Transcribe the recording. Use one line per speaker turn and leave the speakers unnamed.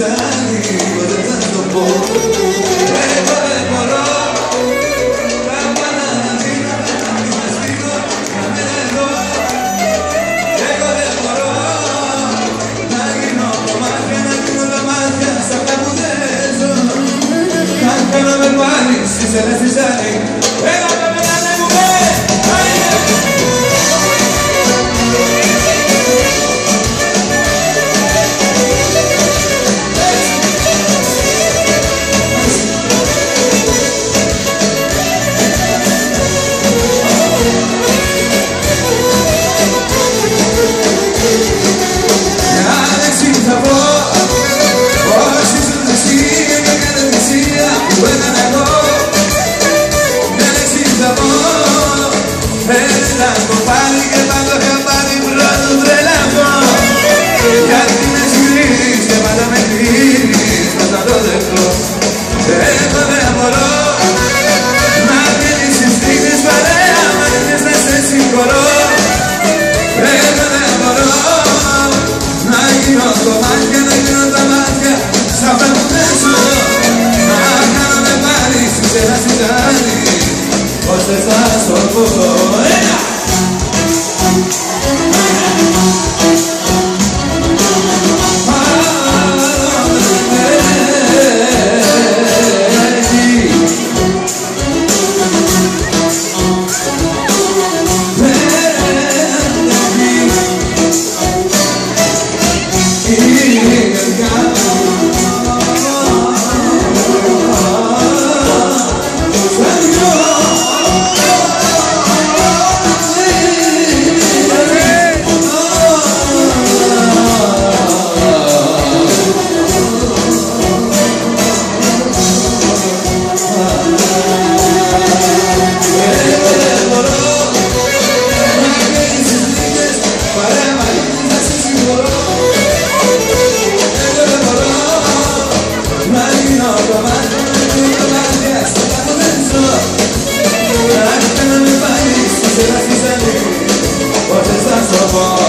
κάνει τίποτα θα δεν μπορώ Κάπου να δίνω να μην μας δίνω να με εδώ Εγώ δεν μπορώ να τα μάτια σ' αυτά που κοπάρι και θα το είχα πάρει πρώτο τρελαθώ. Γιατί με συγχωρείς και πάντα με κλείνεις πως θα το δεχτώ Εγώ δεν μπορώ. Να κλείσεις στιγμές παρέα μα δεν να σε συγχωρώ. Εγώ δεν μπορώ να γίνω κομμάτια, να γίνω τα μάτια σαν αυτά που δεν σου Να κάνω με πάρεις σε ένα σιγάρι πως δεν θα στο πω Ένα! trouble.